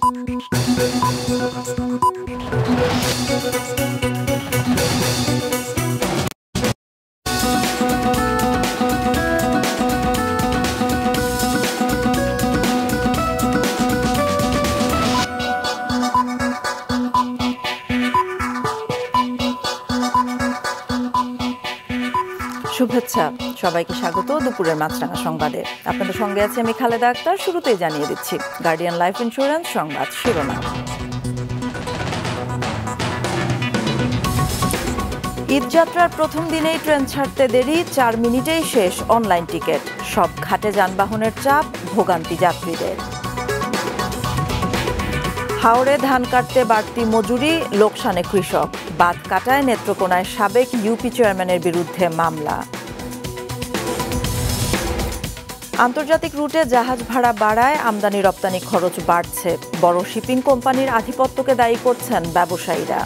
Thank you. সবাইকে স্বাগত দুপুরের মাছরাঙা সংবাদে। আপনাদের সঙ্গে আছে আমি খালেদা আক্তার, শুরুতেই জানিয়ে দিচ্ছি গার্ডিয়ান লাইফ ইন্স্যুরেন্স সংবাদ শিরোনাম। ঈদযাত্রার প্রথম দিনেই ট্রেন ছাড়তে দেরি, চার মিনিটেই শেষ অনলাইন টিকিট। সব ঘাটে যানবাহনের চাপ, ভোগান্তি যাত্রীদের। হাওড়ে ধান কাটতে বাড়তি মজুরি, লোকসানে কৃষক। বাদ কাটায় নেত্রকোনায় সাবেক ইউপি চেয়ারম্যানের বিরুদ্ধে মামলা। আন্তর্জাতিক রুটে জাহাজ ভাড়া বাড়ায় আমদানি রপ্তানি খরচ বাড়ছে। বড় শিপিং কোম্পানির আধিপত্যকে দায়ী করছেন ব্যবসায়ীরা।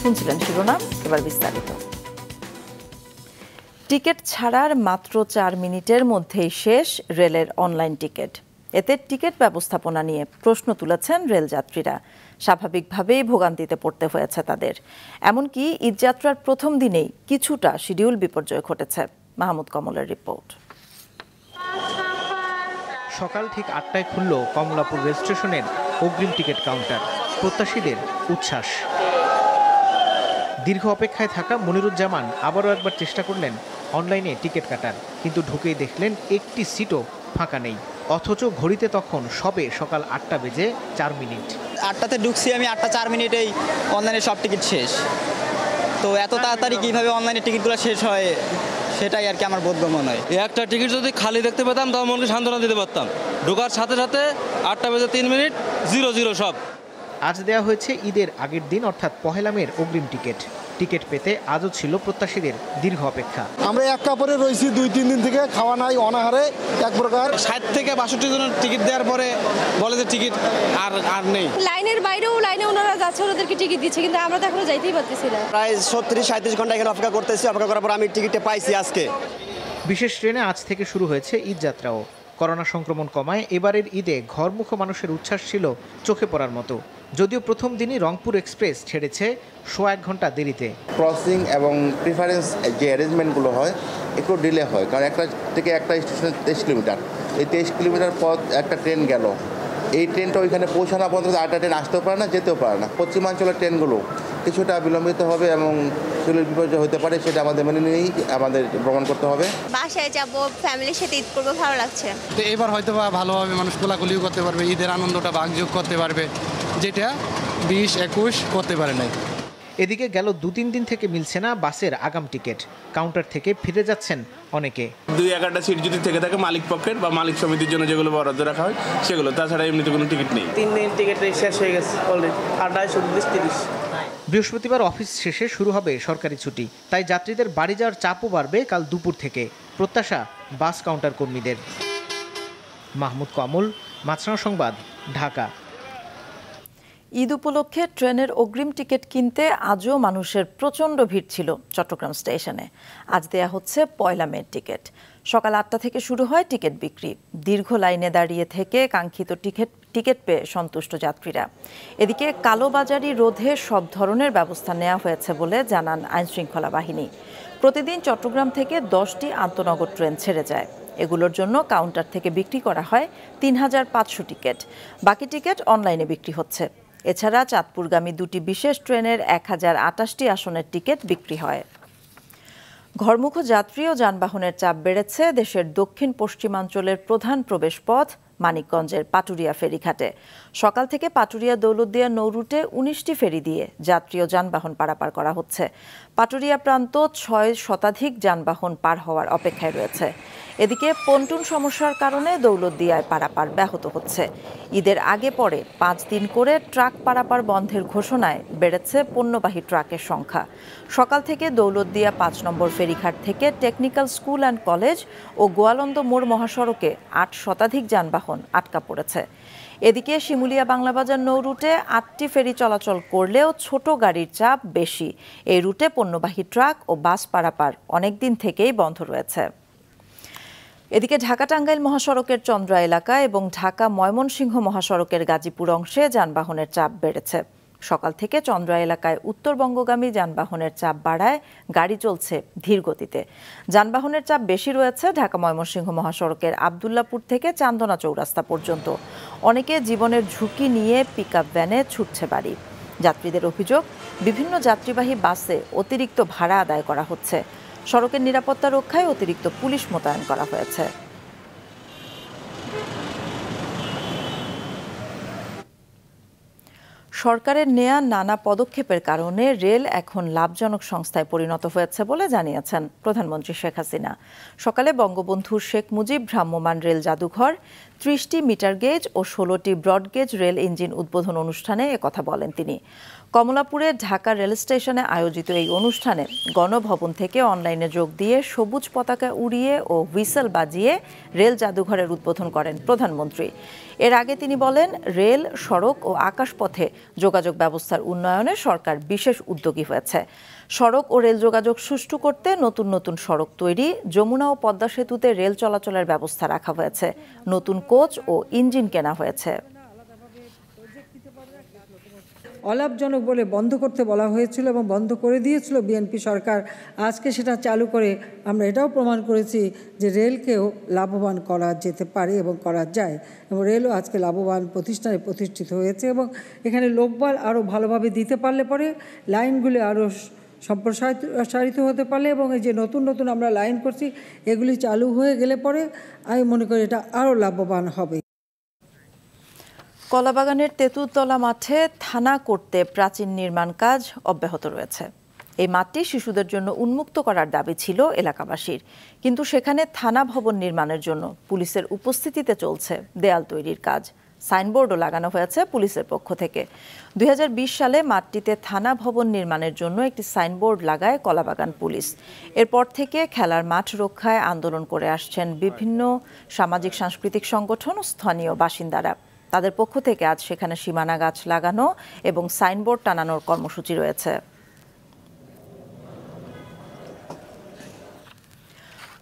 শুনছিলেন শিরোনাম, এবার বিস্তারিত। টিকিট ছাড়ার মাত্র চার মিনিটের মধ্যেই শেষ রেলের অনলাইন টিকিট। এতে টিকিট ব্যবস্থাপনা নিয়ে প্রশ্ন তুলেছেন রেলযাত্রীরা। স্বাভাবিকভাবেই ভোগান্তিতে পড়তে হয়েছে তাদের। এমনকি ঈদযাত্রার প্রথম দিনেই কিছুটা শিডিউল বিপর্যয় ঘটেছে। মাহমুদ কমলের রিপোর্ট। সকাল ঠিক আটটায় খুলল কমলাপুর রেল স্টেশনের অগ্রিম টিকিট কাউন্টার। প্রত্যাশীদের উচ্ছ্বাস। দীর্ঘ অপেক্ষায় থাকা মনিরুজ্জামান আবারও একবার চেষ্টা করলেন অনলাইনে টিকিট কাটার, কিন্তু ঢুকেই দেখলেন একটি সিটও ফাঁকা নেই। অথচ ঘড়িতে তখন সবে সকাল আটটা বেজে চার মিনিট। আটটাতে ঢুকছি আমি আটটা চার মিনিটেই অনলাইনে সব টিকিট শেষ। তো এত তাড়াতাড়ি কীভাবে অনলাইনে টিকিটগুলো শেষ হয় সেটাই আর কি আমার বোধগম্য নয় এই একটা টিকিট যদি খালি দেখতে পেতাম তাহলে মনকে সান্ত্বনা দিতে পারতাম। ঢোকার সাথে সাথে আটটা বেজে তিন মিনিট জিরো জিরো সব। আজ দেয়া হয়েছে ঈদের আগের দিন অর্থাৎ পহেলা মের অগ্রিম টিকিট টিকিট পেতে আজও ছিল প্রত্যাশীদের দীর্ঘ অপেক্ষা। আমরা এক কাপড়ে রয়েছি দুই তিন দিন থেকে খাওয়া নাই অনাহারে এক প্রকার। ষাট থেকে বাষট্টি জনের টিকিট দেওয়ার পরে বলে যে টিকিট আর আর নেই। লাইনের বাইরেও লাইনে ওনারা যাচ্ছে ওনাদেরকে টিকিট দিচ্ছে কিন্তু আমরা তো এখনও যাইতেই পারতেছি না। প্রায় সত্তরিশ সাঁত্রিশ ঘণ্টা এখানে অপেক্ষা করতেছি অপেক্ষা করার পর আমি টিকিটটা পাইছি আজকে। বিশেষ ট্রেনে আজ থেকে শুরু হয়েছে ঈদ যাত্রাও। করোনা সংক্রমণ কমায় এবারের ঈদে ঘরমুখ মানুষের উচ্ছ্বাস ছিল চোখে পড়ার মতো। যদিও প্রথম দিনই রংপুর এক্সপ্রেস ছেড়েছে সোয়া এক ঘণ্টা দেরিতে। ক্রসিং এবং প্রিফারেন্স যে অ্যারেঞ্জমেন্টগুলো হয় একটু ডিলে হয়। কারণ একটা থেকে একটা স্টেশনে তেইশ কিলোমিটার। এই তেইশ কিলোমিটার পথ একটা ট্রেন গেল। এই ট্রেনটা ওইখানে পৌঁছানো পর্যন্ত আটটা ট্রেন আসতেও পারে না যেতেও পারে না। পশ্চিমাঞ্চলের ট্রেনগুলো কিছুটা বিলম্বিত হবে এবং শিডিউল বিপর্যয় হতে পারে সেটা আমাদের মেনে নিয়েই আমাদের ভ্রমণ করতে হবে। বাসায় যাব ফ্যামিলির সাথে ঈদ করব ভালো লাগছে। তো এবার হয়তো বা ভালোভাবে মানুষ কোলাকুলিও করতে পারবে ঈদের আনন্দটা ভাগযোগ করতে পারবে। যেটা বিশ একুশ করতে পারে নাই। এদিকে গেল দু তিন দিন থেকে মিলছে না বাসের আগাম টিকিট। কাউন্টার থেকে ফিরে যাচ্ছেন অনেকে। দুই এগারোটা সিট যদি থেকে থাকে মালিক পক্ষের বা মালিক সমিতির জন্য যেগুলো বরাদ্দ রাখা হয় সেগুলো। তাছাড়া এমনিতে কোনো টিকিট নেই। তিন দিন টিকিট শেষ হয়ে গেছে অলরেডি আঠাশ উনত্রিশ তিরিশ। বৃহস্পতিবার অফিস শেষে শুরু হবে সরকারি ছুটি। তাই যাত্রীদের বাড়ি যাওয়ার চাপও বাড়বে কাল দুপুর থেকে। প্রত্যাশা বাস কাউন্টার কর্মীদের। মাহমুদ কমল মাছরাঙা সংবাদ ঢাকা। ঈদ উপলক্ষে ট্রেনের অগ্রিম টিকিট কিনতে আজও মানুষের প্রচণ্ড ভিড় ছিল চট্টগ্রাম স্টেশনে। আজ দেয়া হচ্ছে পয়লা মের টিকিট। সকাল আটটা থেকে শুরু হয় টিকিট বিক্রি। দীর্ঘ লাইনে দাঁড়িয়ে থেকে কাঙ্ক্ষিত টিকিট টিকিট পেয়ে সন্তুষ্ট যাত্রীরা। এদিকে কালোবাজারি রোধে সব ধরনের ব্যবস্থা নেওয়া হয়েছে বলে জানান আইনশৃঙ্খলা বাহিনী। প্রতিদিন চট্টগ্রাম থেকে দশটি আন্তনগর ট্রেন ছেড়ে যায়। এগুলোর জন্য কাউন্টার থেকে বিক্রি করা হয় তিন হাজার পাঁচশো টিকিট। বাকি টিকিট অনলাইনে বিক্রি হচ্ছে। এছাড়া চাঁদপুরগামী দুটি বিশেষ ট্রেনের এক হাজার আসনের টিকিট বিক্রি হয়। ঘরমুখ যাত্রী ও যানবাহনের চাপ বেড়েছে দেশের দক্ষিণ পশ্চিমাঞ্চলের প্রধান প্রবেশপথ মানিকগঞ্জের পাটুরিয়া ফেরিঘাটে। সকাল থেকে পাটুরিয়া দৌলতদিয়া নৌরুটে উনিশটি ফেরি দিয়ে যাত্রী ও যানবাহন পারাপার করা হচ্ছে। পাটুরিয়া প্রান্ত ছয় শতাধিক যানবাহন পার হওয়ার অপেক্ষায় রয়েছে। এদিকে পন্টুন সমস্যার কারণে দৌলতদিয়ায় পারাপার ব্যাহত হচ্ছে। ঈদের আগে পরে পাঁচ দিন করে ট্রাক পারাপার বন্ধের ঘোষণায় বেড়েছে পণ্যবাহী ট্রাকের সংখ্যা। সকাল থেকে দৌলতদিয়া পাঁচ নম্বর ফেরিঘাট থেকে টেকনিক্যাল স্কুল অ্যান্ড কলেজ ও গোয়ালন্দ মোড় মহাসড়কে আট শতাধিক যানবাহন আটকা পড়েছে। এদিকে শিমুলিয়া বাংলাবাজার নৌ রুটে আটটি ফেরি চলাচল করলেও ছোট গাড়ির চাপ বেশি। এই রুটে পণ্যবাহী ট্রাক ও বাস পারাপার অনেকদিন থেকেই বন্ধ রয়েছে। এদিকে ঢাকা টাঙ্গাইল মহাসড়কের চন্দ্রা এলাকা এবং ঢাকা ময়মনসিংহ মহাসড়কের গাজীপুর অংশে যানবাহনের চাপ বেড়েছে। সকাল থেকে চন্দ্রা এলাকায় উত্তরবঙ্গগামী যানবাহনের চাপ বাড়ায়, গাড়ি চলছে ধীর গতিতে। যানবাহনের চাপ বেশি রয়েছে ঢাকা ময়মনসিংহ মহাসড়কের আবদুল্লাপুর থেকে চান্দনা চৌরাস্তা পর্যন্ত। অনেকে জীবনের ঝুঁকি নিয়ে পিক ভ্যানে ছুটছে বাড়ি। যাত্রীদের অভিযোগ, বিভিন্ন যাত্রীবাহী বাসে অতিরিক্ত ভাড়া আদায় করা হচ্ছে। সড়কের নিরাপত্তা রক্ষায় অতিরিক্ত পুলিশ মোতায়েন করা হয়েছে। সরকারের নেয়া নানা পদক্ষেপের কারণে রেল এখন লাভজনক সংস্থায় পরিণত হয়েছে বলে জানিয়েছেন প্রধানমন্ত্রী শেখ হাসিনা। সকালে বঙ্গবন্ধু শেখ মুজিব ভ্রাম্যমাণ রেল জাদুঘর ত্রিশটি মিটার গেজ ও ষোলোটি ব্রডগেজ রেল ইঞ্জিন উদ্বোধন অনুষ্ঠানে একথা বলেন তিনি। কমলাপুরে ঢাকা রেল স্টেশনে আয়োজিত এই অনুষ্ঠানে গণভবন থেকে অনলাইনে যোগ দিয়ে সবুজ পতাকা উড়িয়ে ও হুইসেল বাজিয়ে রেল জাদুঘরের উদ্বোধন করেন প্রধানমন্ত্রী। এর আগে তিনি বলেন, রেল, সড়ক ও আকাশপথে যোগাযোগ ব্যবস্থার উন্নয়নে সরকার বিশেষ উদ্যোগী হয়েছে। সড়ক ও রেল যোগাযোগ সুষ্ঠু করতে নতুন নতুন সড়ক তৈরি, যমুনা ও পদ্মা সেতুতে রেল চলাচলের ব্যবস্থা রাখা হয়েছে, নতুন কোচ ও ইঞ্জিন কেনা হয়েছে। অলাভজনক বলে বন্ধ করতে বলা হয়েছিল এবং বন্ধ করে দিয়েছিল বিএনপি সরকার। আজকে সেটা চালু করে আমরা এটাও প্রমাণ করেছি যে রেলকেও লাভবান করা যেতে পারে এবং করা যায়। এবং রেলও আজকে লাভবান প্রতিষ্ঠানে প্রতিষ্ঠিত হয়েছে এবং এখানে লোকবল আরও ভালোভাবে দিতে পারলে পরে লাইনগুলি আরও সম্প্রসারিত হতে পারলে এবং এই যে নতুন নতুন আমরা লাইন করছি, এগুলি চালু হয়ে গেলে পরে আমি মনে করি এটা আরও লাভবান হবে। কলাবাগানের তেঁতুলতলা মাঠে থানা করতে প্রাচীন নির্মাণ কাজ অব্যাহত রয়েছে। এই মাঠটি শিশুদের জন্য উন্মুক্ত করার দাবি ছিল এলাকাবাসীর। কিন্তু সেখানে থানা ভবন নির্মাণের জন্য পুলিশের উপস্থিতিতে চলছে দেয়াল তৈরির কাজ। সাইনবোর্ডও লাগানো হয়েছে পুলিশের পক্ষ থেকে। দুই হাজার বিশ সালে মাঠটিতে থানা ভবন নির্মাণের জন্য একটি সাইনবোর্ড লাগায় কলাবাগান পুলিশ। এরপর থেকে খেলার মাঠ রক্ষায় আন্দোলন করে আসছেন বিভিন্ন সামাজিক, সাংস্কৃতিক সংগঠন ও স্থানীয় বাসিন্দারা। তাদের পক্ষ থেকে আজ সেখানে সীমানা গাছ লাগানো এবং সাইনবোর্ড টানানোর কর্মসূচি রয়েছে।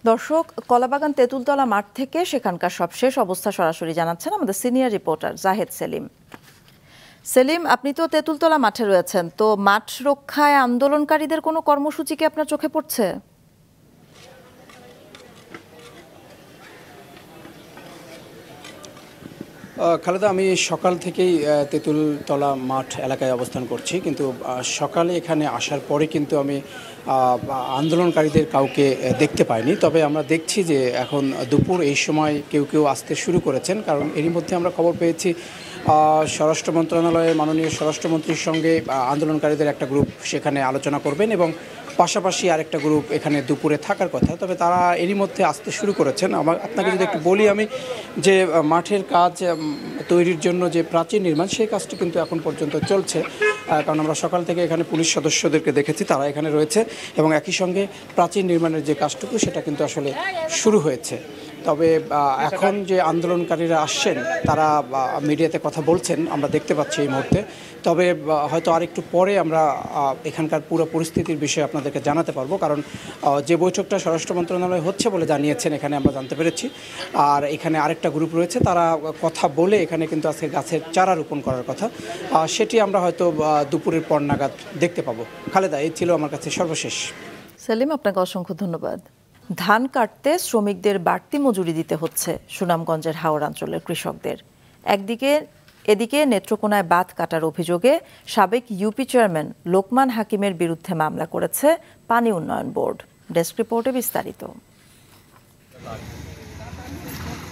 দর্শক, কলাবাগান তেঁতুলতলা মাঠ থেকে সেখানকার সব শেষ অবস্থা সরাসরি জানাচ্ছেন আমাদের সিনিয়র রিপোর্টার জাহেদ সেলিম। সেলিম, আপনি তো তেঁতুলতলা মাঠে রয়েছেন, তো মাঠ রক্ষায় আন্দোলনকারীদের কোনো কর্মসূচি কি আপনার চোখে পড়ছে? খালেদা, আমি সকাল থেকেই তেঁতুলতলা মাঠ এলাকায় অবস্থান করছি। কিন্তু সকালে এখানে আসার পরে কিন্তু আমি আন্দোলনকারীদের কাউকে দেখতে পাইনি। তবে আমরা দেখছি যে এখন দুপুর এই সময় কেউ কেউ আসতে শুরু করেছেন। কারণ এরই মধ্যে আমরা খবর পেয়েছি স্বরাষ্ট্র মন্ত্রণালয়ের মাননীয় স্বরাষ্ট্রমন্ত্রীর সঙ্গে আন্দোলনকারীদের একটা গ্রুপ সেখানে আলোচনা করবেন এবং পাশাপাশি আরেকটা গ্রুপ এখানে দুপুরে থাকার কথা, তবে তারা এরই মধ্যে আসতে শুরু করেছেন। আমার আপনাকে যদি একটু বলি আমি যে মাঠের কাজ তৈরির জন্য যে প্রাচীর নির্মাণ, সেই কাজটি কিন্তু এখন পর্যন্ত চলছে। কারণ আমরা সকাল থেকে এখানে পুলিশ সদস্যদেরকে দেখেছি, তারা এখানে রয়েছে এবং একই সঙ্গে প্রাচীন নির্মাণের যে কাজটুকু, সেটা কিন্তু আসলে শুরু হয়েছে। তবে এখন যে আন্দোলনকারীরা আসছেন, তারা মিডিয়াতে কথা বলছেন, আমরা দেখতে পাচ্ছি এই মুহূর্তে। তবে হয়তো আরেকটু পরে আমরা এখানকার পুরো পরিস্থিতির বিষয়ে আপনাদেরকে জানাতে পারব। কারণ যে বৈঠকটা স্বরাষ্ট্র মন্ত্রণালয় হচ্ছে বলে জানিয়েছেন, এখানে আমরা জানতে পেরেছি। আর এখানে আরেকটা গ্রুপ রয়েছে, তারা কথা বলে এখানে কিন্তু আজকে গাছের চারা রোপণ করার কথা। সেটি আমরা হয়তো দুপুরের পর নাগাদ দেখতে পাবো। খালেদা, এই ছিল আমার কাছে সর্বশেষ। সেলিম, আপনাকে অসংখ্য ধন্যবাদ। ধান কাটতে শ্রমিকদের বাড়তি মজুরি দিতে হচ্ছে সুনামগঞ্জের হাওড়াঞ্চলের কৃষকদের। একদিকে, এদিকে নেত্রকোনায় বাঁধ কাটার অভিযোগে সাবেক ইউপি চেয়ারম্যান লোকমান হাকিমের বিরুদ্ধে মামলা করেছে পানি উন্নয়ন বোর্ড। ডেস্ক রিপোর্টে বিস্তারিত।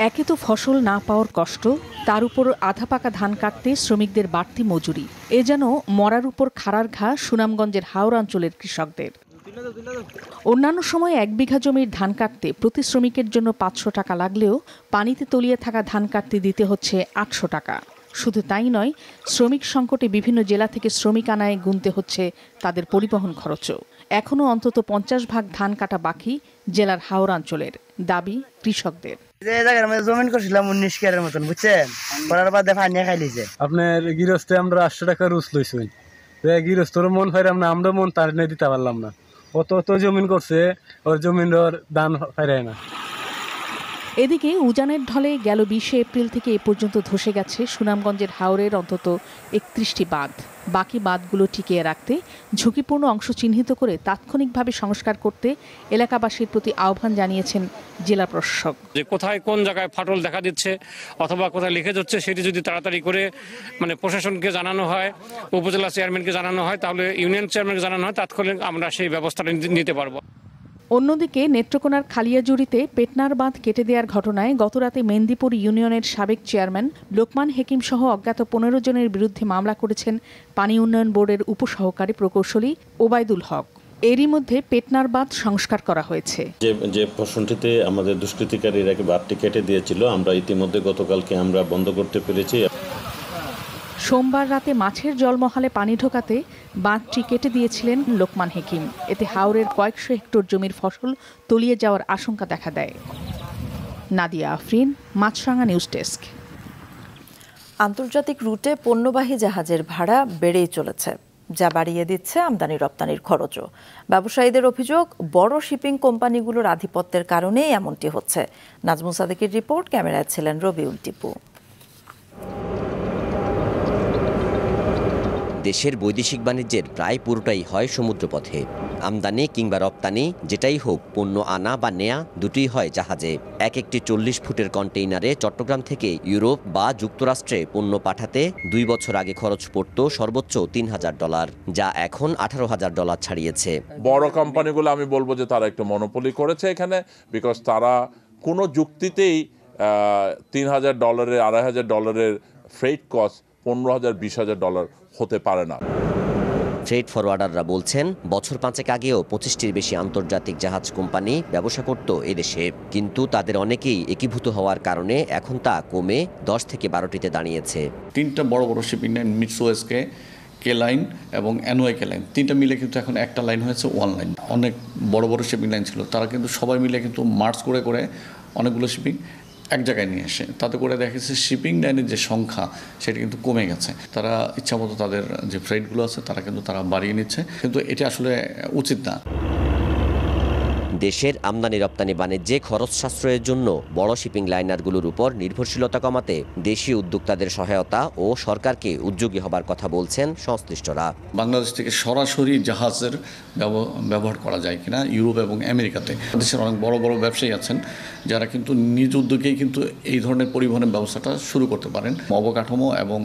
একে তো ফসল না পাওয়ার কষ্ট, তার উপর আধা পাকা ধান কাটতে শ্রমিকদের বাড়তি মজুরি। এ যেন মরার উপর খাড়ার ঘা সুনামগঞ্জের হাওড় অঞ্চলের কৃষকদের। অন্যান্য সময় এক বিঘা জমির ধান কাটতে প্রতি শ্রমিকের জন্য পাঁচশো টাকা লাগলেও পানিতে তলিয়ে থাকা ধান কাটতে দিতে হচ্ছে আটশো টাকা। শুধু তাই নয় শ্রমিক সংকটে বিভিন্ন জেলা থেকে শ্রমিক আনায় গুনতে হচ্ছে তাদের পরিবহন খরচও। এখনও অন্তত পঞ্চাশ ভাগ ধান কাটা বাকি জেলার হাওড়াঞ্চলের দাবি কৃষকদের। যে জায়গার মধ্যে জমিন করছিলাম উনিশ কেয়ারের মতন বুঝছেন? করার বাদে আপনার গৃহস্থে আমরা আটশো টাকা লইছুন গৃহস্থর মন না আমরা মন তার নিয়ে দিতে পারলাম না। অত অত জমিন করছে, ওর জমিন ওর দান ফেরায় না। এদিকে উজানের ঢলে গেল বিশে এপ্রিল থেকে এ পর্যন্ত ধসে গেছে সুনামগঞ্জের হাওরের অন্তত একত্রিশটি বাঁধ। বাকি বাঁধগুলো টিকিয়ে রাখতে, ঝুঁকিপূর্ণ অংশ চিহ্নিত করে তাৎক্ষণিকভাবে সংস্কার করতে এলাকাবাসীর প্রতি আহ্বান জানিয়েছেন জেলা প্রশাসক। যে কোথায় কোন জায়গায় ফাটল দেখা দিচ্ছে অথবা কোথায় লিখে যাচ্ছে সেটি যদি তাড়াতাড়ি করে মানে প্রশাসনকে জানানো হয়, উপজেলা চেয়ারম্যানকে জানানো হয়, তাহলে ইউনিয়ন চেয়ারম্যানকে জানানো হয়, তাৎক্ষণিক আমরা সেই ব্যবস্থাটা নিতে পারব। অন্যদিকে নেত্রকোনার খালিয়াজুড়িতে পেটনার বাঁধ কেটে দেওয়ার ঘটনায় গতরাতে মেন্দিপুর ইউনিয়নের সাবেক চেয়ারম্যান লোকমান হেকিম সহ অজ্ঞাত পনেরো জনের বিরুদ্ধে মামলা করেছেন পানি উন্নয়ন বোর্ডের উপসহকারী প্রকৌশলী ওবায়দুল হক। এরই মধ্যে পেটনার বাঁধ সংস্কার করা হয়েছে। যে যে পোর্শনটিতে আমাদের দুষ্কৃতিকারীরা বাঁধটি কেটে দিয়েছিল, আমরা ইতিমধ্যে গতকালকে আমরা বন্ধ করতে পেরেছি। সোমবার রাতে মাছের জলমহালে পানি ঢোকাতে বাঁধটি কেটে দিয়েছিলেন লোকমান হেকিম। এতে হাওরের কয়েকশো হেক্টর জমির ফসল তলিয়ে যাওয়ার আশঙ্কা দেখা দেয়। Nadia Afrin, Maasranga news desk. আন্তর্জাতিক রুটে পণ্যবাহী জাহাজের ভাড়া বেড়েই চলেছে, যা বাড়িয়ে দিচ্ছে আমদানি রপ্তানির খরচও। ব্যবসায়ীদের অভিযোগ, বড় শিপিং কোম্পানিগুলোর আধিপত্যের কারণেই এমনটি হচ্ছে। নাজমুল সাদেকের রিপোর্ট, ক্যামেরায় ছিলেন রবিউল টিপু। দেশের বৈদেশিক বাণিজ্যের প্রায় পুরোটাই হয় সমুদ্রপথে। আমদানি কিংবা রপ্তানি, যেটাই হোক, পণ্য আনা বা নেয়া দুটোই হয় জাহাজে। এক একটি চল্লিশ ফুটের কন্টেইনারে চট্টগ্রাম থেকে ইউরোপ বা যুক্তরাষ্ট্রে পণ্য পাঠাতে দুই বছর আগে খরচ পড়ত সর্বোচ্চ তিন হাজার ডলার, যা এখন আঠারো হাজার ডলার ছাড়িয়েছে। বড় কোম্পানিগুলো, আমি বলব যে তারা একটু মনোপলি করেছে এখানে বিকজ তারা কোনো যুক্তিতেই তিন হাজার ডলারের, আড়াই হাজার ডলারের ফ্রেট কস্ট পনেরো হাজার, বিশ হাজার ডলার হতে পারে না। ফ্রেড ফরওয়ার্ডাররা বলছেন বছর পাঁচেক আগেও পঁচিশটির বেশি আন্তর্জাতিক জাহাজ কোম্পানি ব্যবসা করত এদেশে। কিন্তু তাদের অনেকেই একীভূত হওয়ার কারণে এখন তা কমে দশ থেকে বারোটিতে দাঁড়িয়েছে। তিনটা বড় বড় শিপিং লাইন মিটসোয়েসকে কে লাইন এবং এনওয়াই কে লাইন। তিনটা মিলে কিন্তু এখন একটা লাইন হয়েছে ওয়ান লাইন। অনেক বড় বড় শিপিং লাইন ছিল। তারা কিন্তু সবাই মিলে কিন্তু মার্চ করে করে অনেকগুলো শিপিং এক জায়গায় নিয়ে আসে। তাতে করে দেখা গেছে শিপিং লাইনের যে সংখ্যা, সেটা কিন্তু কমে গেছে। তারা ইচ্ছামতো তাদের যে ফ্লাইটগুলো আছে, তারা কিন্তু তারা বাড়িয়ে নিচ্ছে। কিন্তু এটা আসলে উচিত না। দেশের আমদানি, রপ্তানি, বাণিজ্যে খরচ সাশ্রয়ের জন্য বড় শিপিং লাইনারগুলোর উপর নির্ভরশীলতা কমাতে দেশীয় উদ্যোক্তাদের সহায়তা ও সরকারকে উদ্যোগী হবার কথা বলছেন সংশ্লিষ্টরা। বাংলাদেশ থেকে সরাসরি জাহাজের ব্যবহার করা যায় কিনা ইউরোপ এবং আমেরিকাতে। দেশের অনেক বড় বড় ব্যবসায়ী আছেন যারা কিন্তু নিজ উদ্যোগেই কিন্তু এই ধরনের পরিবহনের ব্যবস্থাটা শুরু করতে পারেন। অবকাঠামো এবং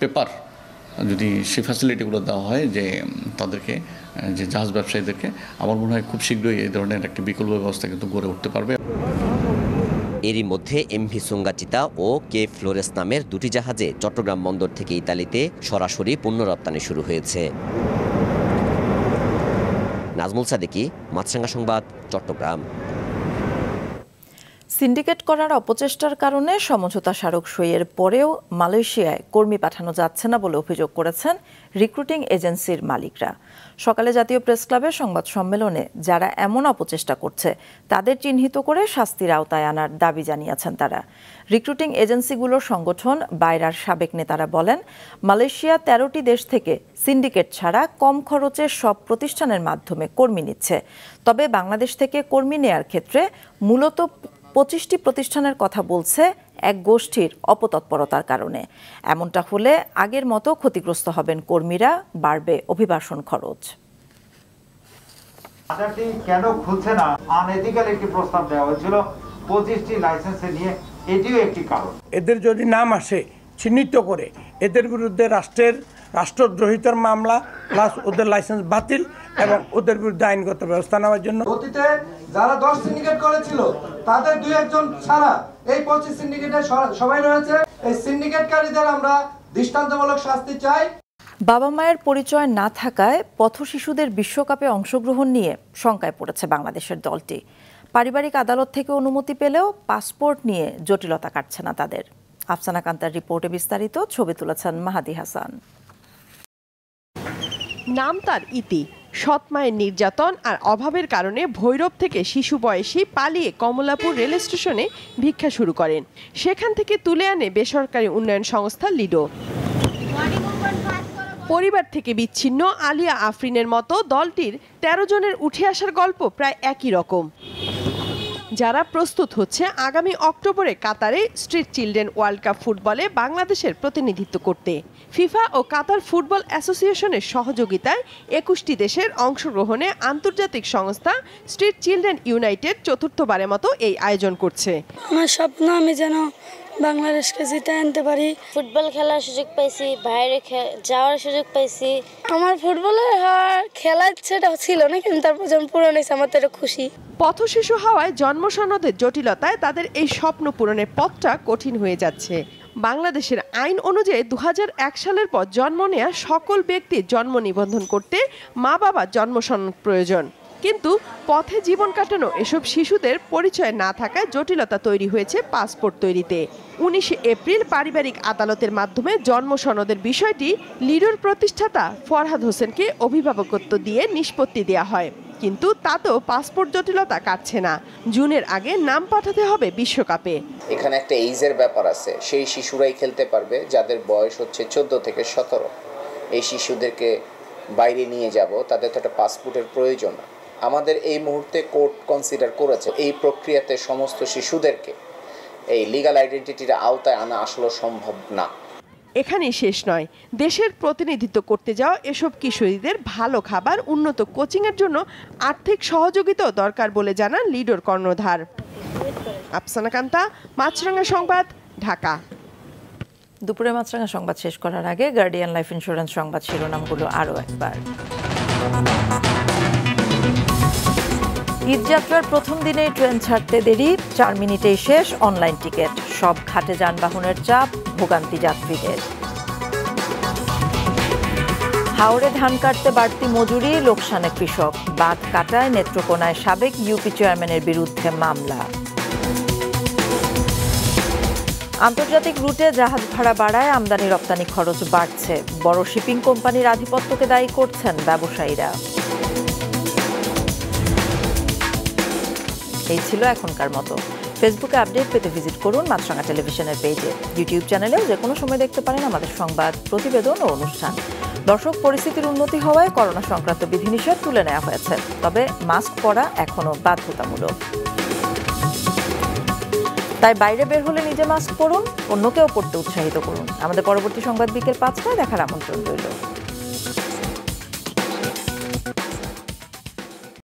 পেপার যদি সে ফ্যাসিলিটিগুলো দেওয়া হয় যে, তাদেরকে, যে জাহাজ ব্যবসায়ীদেরকে, আমার মনে হয় খুব শীঘ্রই এই ধরনের একটি বিকল্প ব্যবস্থা কিন্তু গড়ে উঠতে পারবে। এরই মধ্যে এমভি সুঙ্গাচিতা ও কে ফ্লোরেস নামের দুটি জাহাজে চট্টগ্রাম বন্দর থেকে ইতালিতে সরাসরি পণ্য রপ্তানি শুরু হয়েছে। নাজমুল সাদেকি মাছরাঙ্গা সংবাদ, চট্টগ্রাম। সিন্ডিকেট করার অপচেষ্টার কারণে সমঝোতা স্মারক সইয়ের পরেও মালয়েশিয়ায় কর্মী পাঠানো যাচ্ছে না বলে অভিযোগ করেছেন রিক্রুটিং এজেন্সির মালিকরা। সকালে জাতীয় প্রেস ক্লাবের সংবাদ সম্মেলনে যারা এমন অপচেষ্টা করছে, তাদের চিহ্নিত করে শাস্তির আওতায় আনার দাবি জানিয়েছেন তারা। রিক্রুটিং এজেন্সিগুলোর সংগঠন বাইরার সাবেক নেতারা বলেন, মালয়েশিয়া তেরোটি দেশ থেকে সিন্ডিকেট ছাড়া কম খরচে সব প্রতিষ্ঠানের মাধ্যমে কর্মী নিচ্ছে। তবে বাংলাদেশ থেকে কর্মী নেয়ার ক্ষেত্রে মূলত পঁচিশটি প্রতিষ্ঠানের কথা বলছে এক গোষ্ঠীর অপতৎপরতার কারণে। এমনটা হলে আগের মতো ক্ষতিগ্রস্ত হবেন কর্মীরা বাড়বে অভিবাসন খরচ। কেন খুলছে না আনএথিক্যাল একটি প্রস্তাব দেওয়া হয়েছিল। পঁচিশটি লাইসেন্সে নিয়ে এটিও একটি কারণ। এদের যদি নাম আসে চিহ্নিত করে এদের বিরুদ্ধে রাষ্ট্রের রাষ্ট্রদ্রোহিতার মামলা প্লাস ওদের লাইসেন্স বাতিল এবং ওদের বিরুদ্ধে আইনগত ব্যবস্থা নেওয়ার জন্য। অতীতে যারা দশ সিন্ডিকেট করেছিল তাদের দুই একজন ছাড়া এই পঁচিশ সিন্ডিকেটে সবাই রয়েছে। এই সিন্ডিকেটকারীদের আমরা দৃষ্টান্তমূলক শাস্তি চাই। বাবা মায়ের পরিচয় না থাকায় পথ শিশুদের বিশ্বকাপে অংশগ্রহণ নিয়ে শঙ্কায় পড়েছে বাংলাদেশের দলটি। পারিবারিক আদালত থেকে অনুমতি পেলেও পাসপোর্ট নিয়ে জটিলতা কাটছে না তাদের। আফসানা কান্তার রিপোর্টে বিস্তারিত ছবি তুলেছেন মাহাদি হাসান। নাম তার ইতি। সৎ মায়ের নির্যাতন আর অভাবের কারণে ভৈরব থেকে শিশু বয়সী পালিয়ে কমলাপুর রেল স্টেশনে ভিক্ষা শুরু করেন। সেখান থেকে তুলে আনে বেসরকারি উন্নয়ন সংস্থা লিডো। পরিবার থেকে বিচ্ছিন্ন আলিয়া আফরিনের মতো দলটির ১৩ জনের উঠে আসার গল্প প্রায় একই রকম। যারা প্রস্তুত হচ্ছে আগামী অক্টোবরে কাতারে স্ট্রিট চিলড্রেন ওয়ার্ল্ড কাপ ফুটবলে বাংলাদেশের প্রতিনিধিত্ব করতে। ফিফা ও কাতার ফুটবল অ্যাসোসিয়েশনের সহযোগিতায় একুশটি দেশের অংশগ্রহণে আন্তর্জাতিক সংস্থা স্ট্রিট চিলড্রেন ইউনাইটেড চতুর্থবারের মতো এই আয়োজন করছে। আমার স্বপ্ন আমি যেন বাংলাদেশকে জিতে আনতে পারি। ফুটবল খেলার সুযোগ পাইছি বাইরে যাওয়ার সুযোগ পাইছি। আমার ফুটবলের হওয়ার খেলার ইচ্ছেটা ছিল না কিন্তু তারপর যখন পূরণ হয়েছে আমার তো এটা খুশি। পথশিশু হওয়ায় জন্মসনদের জটিলতায় তাদের এই স্বপ্ন পূরণের পথটা কঠিন হয়ে যাচ্ছে। বাংলাদেশের আইন অনুযায়ী দু হাজার এক সালের পর জন্ম নেওয়া সকল ব্যক্তির জন্ম নিবন্ধন করতে মা বাবার জন্ম সনদ প্রয়োজন। কিন্তু পথে জীবন কাটানো এসব শিশুদের পরিচয় না থাকায় জটিলতা তৈরি হয়েছে পাসপোর্ট তৈরিতে। উনিশে এপ্রিল পারিবারিক আদালতের মাধ্যমে জন্ম সনদের বিষয়টি লিডোর প্রতিষ্ঠাতা ফরহাদ হোসেনকে অভিভাবকত্ব দিয়ে নিষ্পত্তি দেওয়া হয়। কিন্তু তাতেও পাসপোর্ট জটিলতা কাটছে না। জুনের আগে নাম পাঠাতে হবে বিশ্বকাপে। এখানে একটা এইজের ব্যাপার আছে। সেই শিশুরাই খেলতে পারবে যাদের বয়স হচ্ছে চোদ্দ থেকে সতেরো। এই শিশুদেরকে বাইরে নিয়ে যাব। তাদের তো একটা পাসপোর্টের প্রয়োজন। আমাদের এই মুহূর্তে কোর্ট কনসিডার করেছে এই প্রক্রিয়াতে সমস্ত শিশুদেরকে। এই লিগাল আইডেন্টিটির আওতায় আনা আসলে সম্ভব না। এখানেই শেষ নয়। দেশের প্রতিনিধিত্ব করতে যাওয়া এসব কিশোরীদের ভালো খাবার উন্নত কোচিংয়ের জন্য আর্থিক সহযোগিতাও দরকার বলে জানান লিডোর কর্ণধার। আফসানা কান্তা মাছরাঙ্গা সংবাদ ঢাকা। দুপুরে মাছরাঙ্গা সংবাদ শেষ করার আগে গার্ডিয়ান লাইফ ইন্স্যুরেন্স সংবাদ শিরোনামগুলো আরও একবার। ঈদযাত্রার প্রথম দিনেই ট্রেন ছাড়তে দেরি, চার মিনিটেই শেষ অনলাইন টিকিট। সব ঘাটে যানবাহনের চাপ, ভোগান্তি যাত্রীদের। হাওড়ে ধান কাটতে বাড়তি মজুরি, লোকসানে কৃষক। বাদ কাটায় নেত্রকোনায় সাবেক ইউপি চেয়ারম্যানের বিরুদ্ধে মামলা। আন্তর্জাতিক রুটে জাহাজ ভাড়া বাড়ায়, আমদানি রপ্তানি খরচ বাড়ছে। বড় শিপিং কোম্পানির আধিপত্যকে দায়ী করছেন ব্যবসায়ীরা। এই ছিল এখনকার মতো। ফেসবুকে আপডেট পেতে ভিজিট করুন মাছরাঙা টেলিভিশনের পেজে। ইউটিউব চ্যানেলেও যে কোনো সময় দেখতে পারেন আমাদের সংবাদ, প্রতিবেদন ও অনুষ্ঠান। দর্শক পরিস্থিতির উন্নতি হওয়ায় করোনা সংক্রান্ত বিধিনিষেধ তুলে নেওয়া হয়েছে। তবে মাস্ক পরা এখনও বাধ্যতামূলক। তাই বাইরে বের হলে নিজে মাস্ক পরুন, অন্যকেও পড়তে উৎসাহিত করুন। আমাদের পরবর্তী সংবাদ বিকেল পাঁচটায় দেখার আমন্ত্রণ রইল।